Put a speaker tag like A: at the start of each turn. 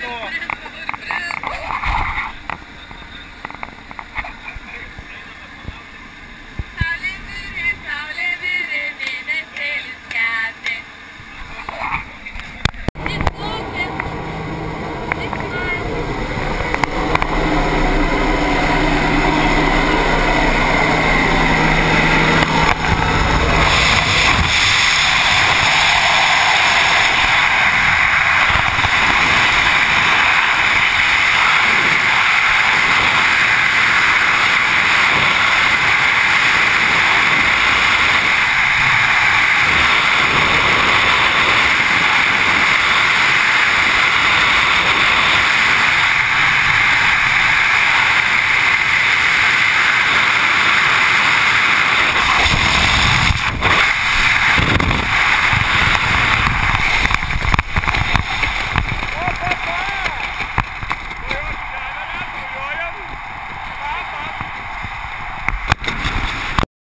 A: come on.